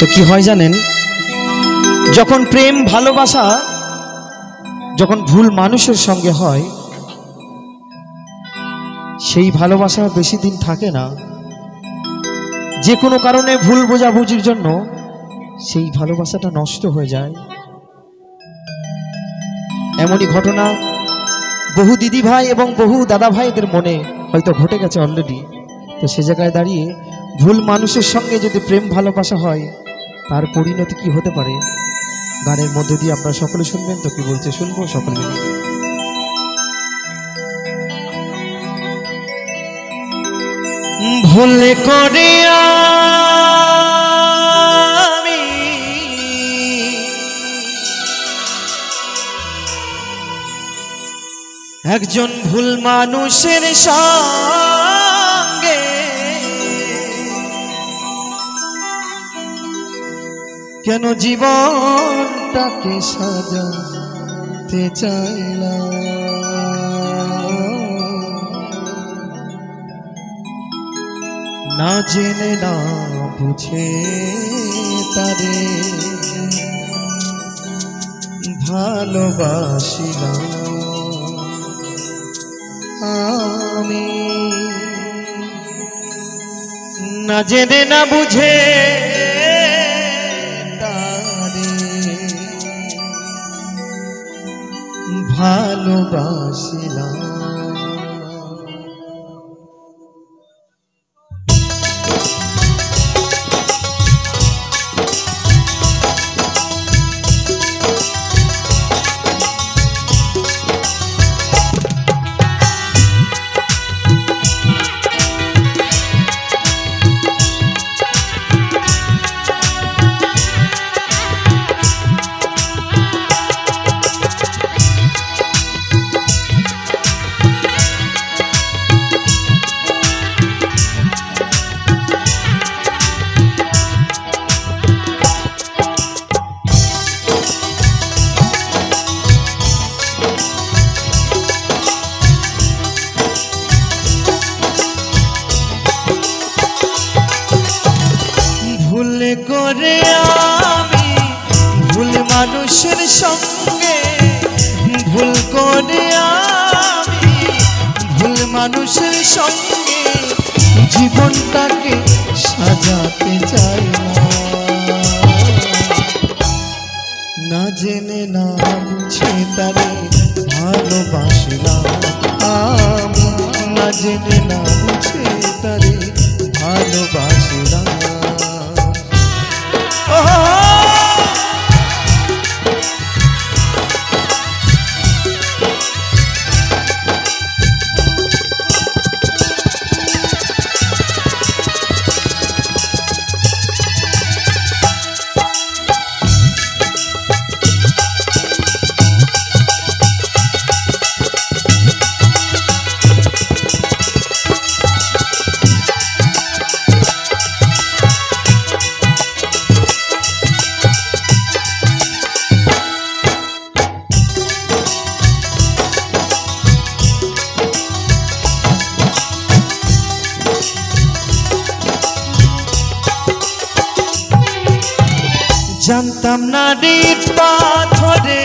তো কি হয় জানেন? যখন প্রেম, ভালোবাসা, যখন ভুল মানুষের সঙ্গে হয়, সেই ভালোবাসা বেশি দিন থাকে না। যে কোনো কারণে ভুল বোঝাবুঝির জন্য সেই ভালোবাসাটা নষ্ট হয়ে যায়। এমনই ঘটনা বহু দিদি ভাই এবং বহু দাদা ভাইদের মনে হয়তো ঘটে গেছে অলরেডি তো সে জায়গায় দাঁড়িয়ে ভুল মানুষের সঙ্গে যদি প্রেম, ভালোবাসা হয় তার পরিণতি কি হতে পারে গানের মধ্যে দিয়ে আপনারা সকলে শুনবেন, তো কি বলছে শুনব, সকলে। ভুলে করে একজন ভুল মানুষের সঙ্গে কেন জীবনটাকে সাজাতে চাইলাম? না জেনে, না বুঝে তারে ভালোবাসিলাম। আমি না জেনে, না বুঝে ভালোবাসিলাম। সঙ্গে ভুল করে আমি, ভুল মানুষের সঙ্গে জীবনটাকে সাজাতে চাই না। জেনে না বুঝে তারে ভালোবাসলাম আমি, না জেনে না বুঝে তারে ভালোবাসলাম। না পাথরে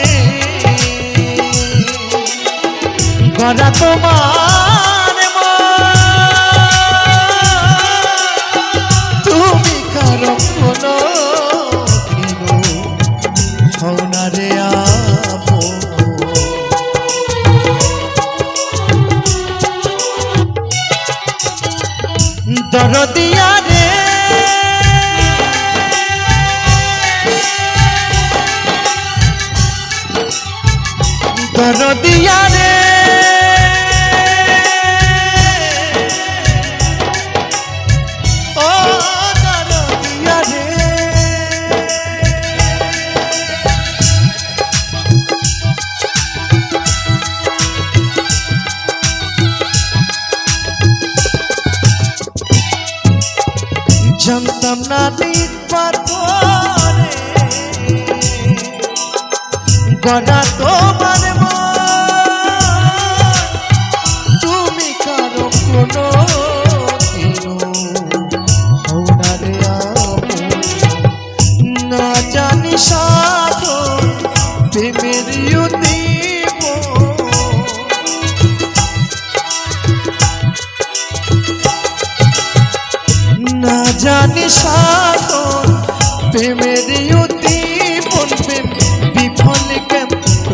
গড়া তোমার দরদিয়া রে ও দরদিয়া রে জানতাম না নিত পাথরে গড়া তোমার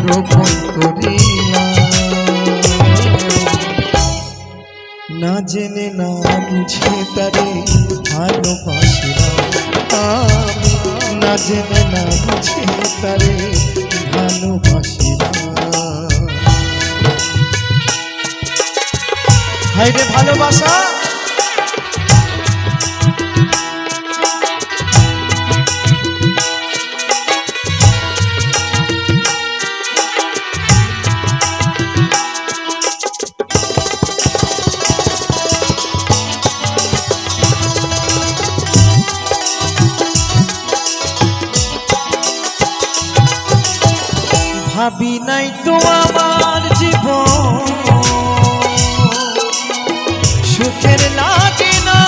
রোপণ করিলাম না জেনে না বুঝে তারে ভালোবাসিলাম না। জেনে না বুঝে তারে ভালোবাসা। ভাবি নাই তো আমার জীবন। সুখের লাগে না।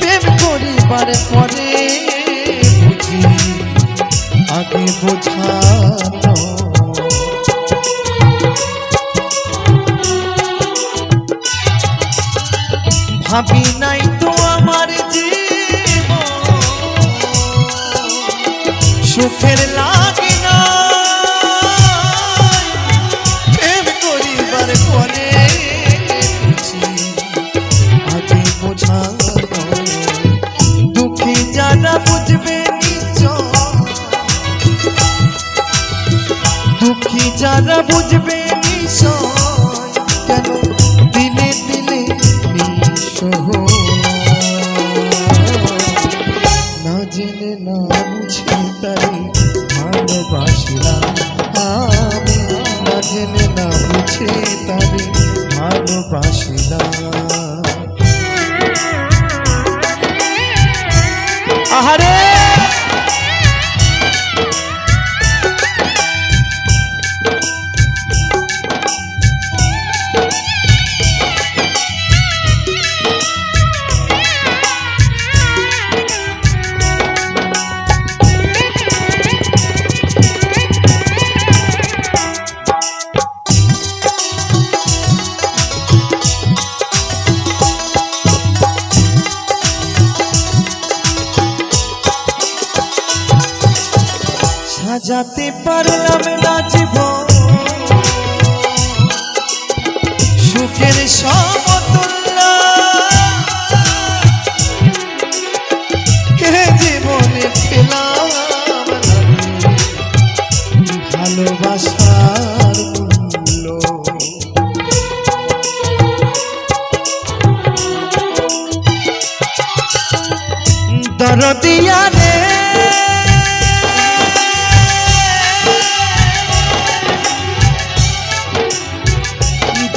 প্রেম করিবার পরে বুঝি, আগে বোঝানো। ভাবি নাই সুখের লাগে না। প্রেম করিবার পরে আগে বোঝানো দুঃখী যারা বুঝবে দুঃখী যারা বুঝবে কেন দিলে দিলে না জেনে না সাজাতে পারলাম না জীবন। সুখের সমতুল্য। জীবনে পেলাম ভালোবাসার দরদিয়া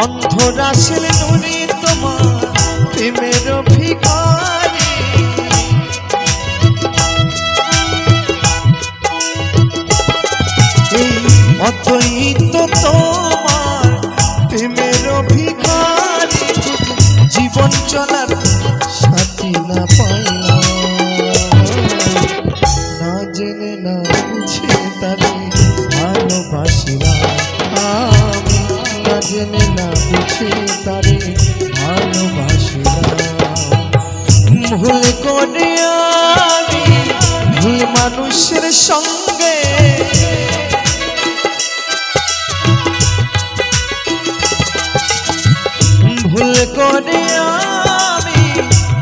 অন্ধরাশের নুরি তোমার প্রেমের ভিখারি এই অদ্বৈত তোমার প্রেমের ভিখারি জীবন চলার সাথী না পাইলাম মানুষের সঙ্গে। ভুল করে আমি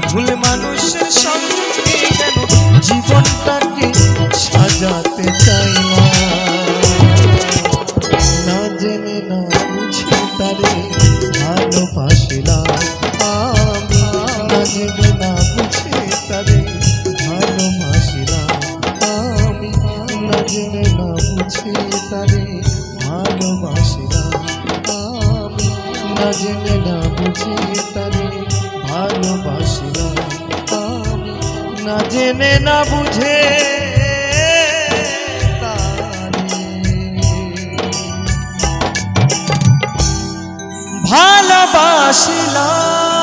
ভুল মানুষের সঙ্গে কেন? জীবনটাকে সাজাতে চাই না। জেনে, না বুঝে তারে ভালোবাসিলাম আমি। না জেনে বুঝে তারে ভালোবাসিলাম না জেনে না বুঝে ভালোবাসিলাম।